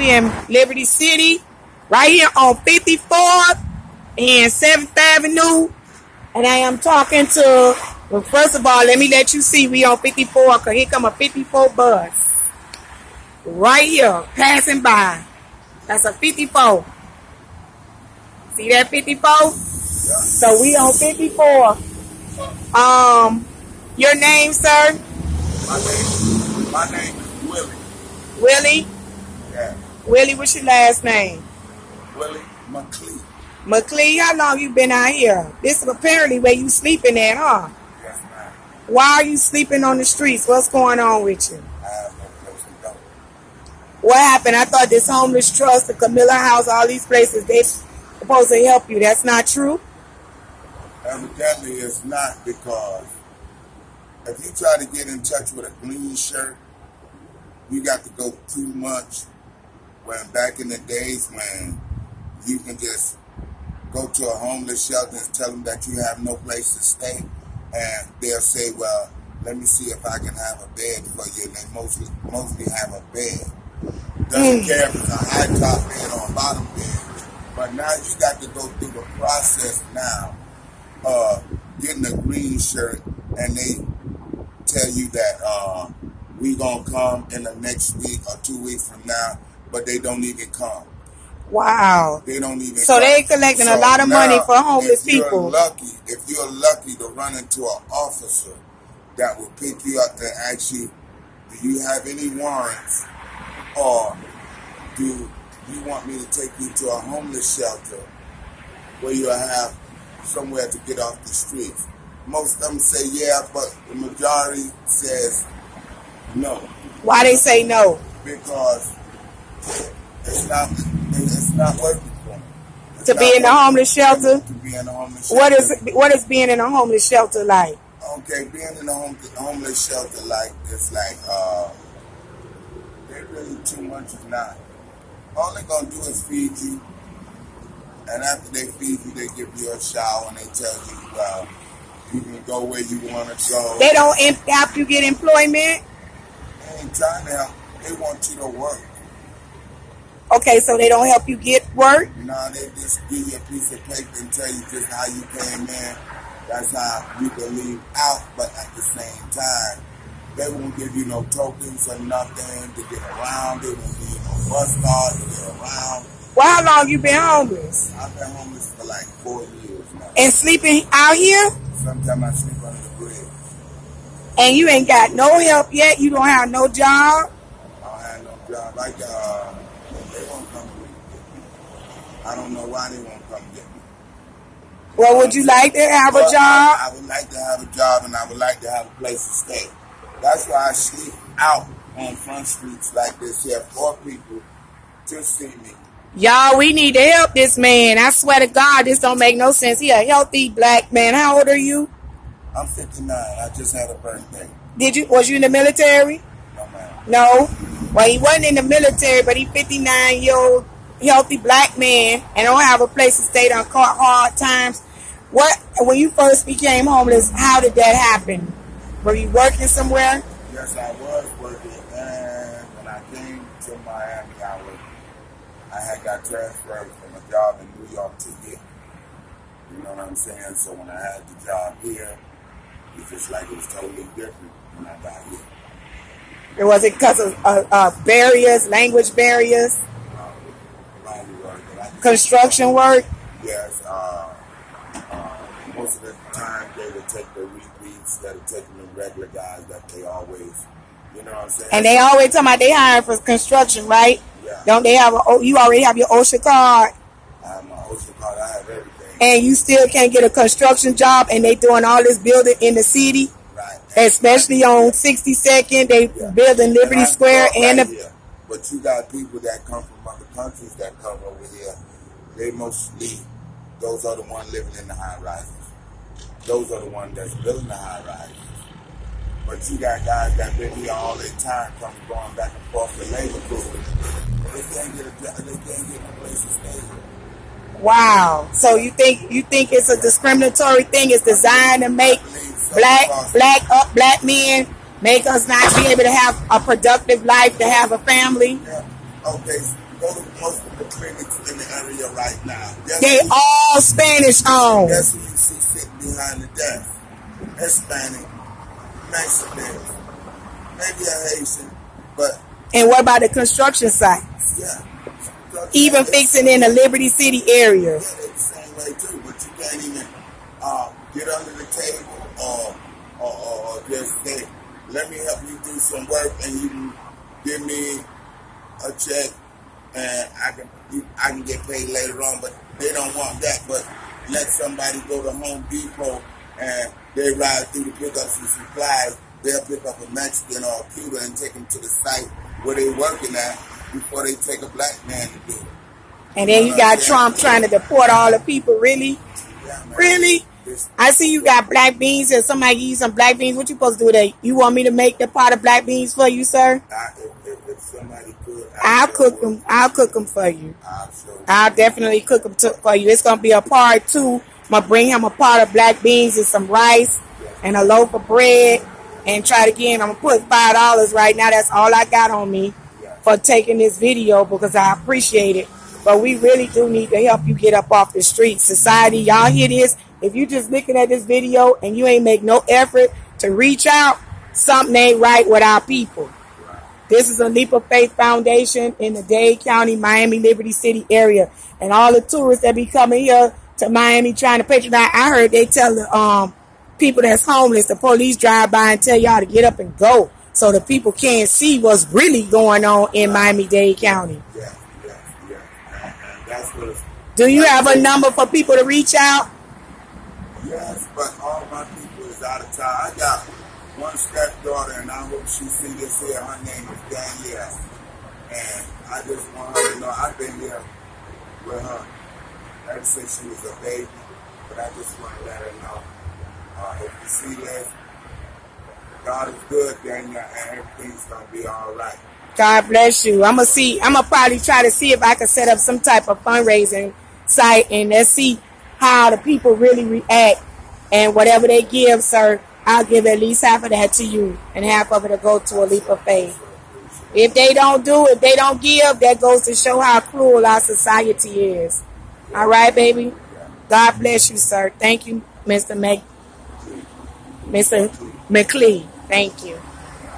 We in Liberty City, right here on 54th and 7th Avenue. And I am talking to, well, first of all, let me let you see we on 54, because here come a 54 bus. Right here, passing by. That's a 54. See that 54? So we on 54. Um, your name, sir? My name, my name is Willie. Willie? Yeah, Willie, what's your last name? Willie McLean. McLean, how long you been out here? This is apparently where you sleeping at, huh? Yes, ma'am. Why are you sleeping on the streets? What's going on with you? I have no place to go. What happened? I thought this homeless trust, the Camillus House, all these places, they supposed to help you. That's not true. Evidently, it's not because if you try to get in touch with a green shirt, you got to go too much. When back in the days when you can just go to a homeless shelter and tell them that you have no place to stay, and they'll say, "Well, let me see if I can have a bed for you." And they mostly mostly have a bed. Doesn't Mm. care if it's a high top bed or a bottom bed. But now you got to go through the process now uh, getting a green shirt and they tell you that uh, we gonna come in the next week or two weeks from now, but they don't even come. Wow. They don't even. So come. they collecting a lot of now, money for homeless if you're people. Lucky, if you're lucky to run into an officer that will pick you up and ask you, "Do you have any warrants?" or "Do you want me to take you to a homeless shelter where you'll have somewhere to get off the streets?" Most of them say yeah, but the majority says no Why they say no? because it's not it's not working for them. It's To be in the homeless shelter? To be in the homeless What is shelter. what is being in a homeless shelter like? Okay, being in the home, homeless shelter like it's like uh, they really too much is not. All they're gonna do is feed you, and after they feed you, they give you a shower and they tell you, well, you can go where you want to go. They don't help you get employment. They ain't trying to help. They want you to work. Okay, so they don't help you get work. No, they just give you a piece of paper and tell you just how you came in. That's how you can leave out, but at the same time, they won't give you no tokens or nothing to get around. They won't give you no bus card to get around. Well, how long you been homeless I've been homeless for like four years now. and sleeping out here, Sometimes I sleep under the bridge. and you ain't got no help yet. You don't have no job. I don't have no job. Like, uh, they won't come to me. I don't know why they won't come get me. Well, would you like to have a job? I, I would like to have a job and I would like to have a place to stay. That's why I sleep out on front streets like this here for people to see me. Y'all, we need to help this man. I swear to God, this don't make no sense. He a healthy black man. How old are you? I'm 59. I just had a birthday. Did you was you in the military? No, man. No. Well, he wasn't in the military, but he 59 year old healthy black man and don't have a place to stay on caught hard times. What when you first became homeless? How did that happen? Were you working somewhere? Yes, I was working. And when I came to Miami, I was, I had got transferred from a job in New York to here. You know what I'm saying? So when I had the job here, it's just like it was totally different when I got here. Or was it because of uh, uh, barriers, language barriers, Laundry work. And I just- construction work? Yes, uh, uh, most of the time they would take the repeats that of taking the regular guys that they always, you know what I'm saying? And they always talking about they hiring for construction, right? Yeah. Don't they have a? oh, You already have your OSHA card, I have my OSHA card, I have everything. and you still can't get a construction job, and they doing all this building in the city, right. especially on 62nd. They building Liberty And Square and right the here. But you got people that come from other countries that come over here. They mostly, those are the ones living in the high rises. Those are the ones that's building the high rises. But you got guys that been here all their time, coming going back and forth to labor pool. They can't get a. They can't get no place to stay. Wow. So you think you think it's a discriminatory thing? It's designed to make so, black black up black men make us not be able to have a productive life to have a family. Yeah, Okay, go to most of the clinics in the area right now. Guess They who- all Spanish owned. Guess who you see sitting behind the desk? Hispanic, Mexican, maybe a Haitian, but And what about the construction sites? yeah. Even fixing in the Liberty City area. Yeah, the same way too, but you can't even uh, get under the table or, or, or, or just say, let me help you do some work and you can give me a check and I can I can get paid later on, but they don't want that. But let somebody go to Home Depot and they ride through to pick up some supplies. They'll pick up a Mexican or a Cuban and take them to the site where they're working at before they take a black man to do it. And then you got Trump trying to deport all the people. Really? Yeah. Really? I see you got black beans and somebody give you some black beans. What you supposed to do with that? You want me to make the pot of black beans for you, sir? I, if, if, if somebody could, I'll sure cook them. I'll cook them for you. I'll. I'll definitely cook them to, for you. It's gonna be a part two. I'm gonna bring him a pot of black beans and some rice and a loaf of bread and try it again. I'm gonna put five dollars right now. That's all I got on me for taking this video because I appreciate it. But we really do need to help you get up off the street. Society, y'all hear this? If you just looking at this video and you ain't make no effort to reach out, something ain't right with our people. This is a Leap of Faith Foundation in the Dade County, Miami, Liberty City area. And all the tourists that be coming here to Miami trying to patronize, I heard they tell the um, people that's homeless, the police drive by and tell y'all to get up and go so the people can't see what's really going on in Miami-Dade County. Yeah, yeah, yeah. And, and that's what it's. Do you have a number for people to reach out? Yes, but all my people is out of town. I got one stepdaughter, and I hope she see this here. Her name is Danielle. And I just want her to know I've been here with her ever since she was a baby. But I just want to let her know uh, if you see this, God is good, Danielle, and everything's going to be all right. God bless you. I'm gonna see. I'm gonna probably try to see if I can set up some type of fundraising site and let's see how the people really react. And whatever they give, sir, I'll give at least half of that to you, and half of it will go to a leap of faith. If they don't do, if they don't give, that goes to show how cruel our society is. All right, baby. God bless you, sir. Thank you, Mr. Mc, Mr. McLean. Thank you.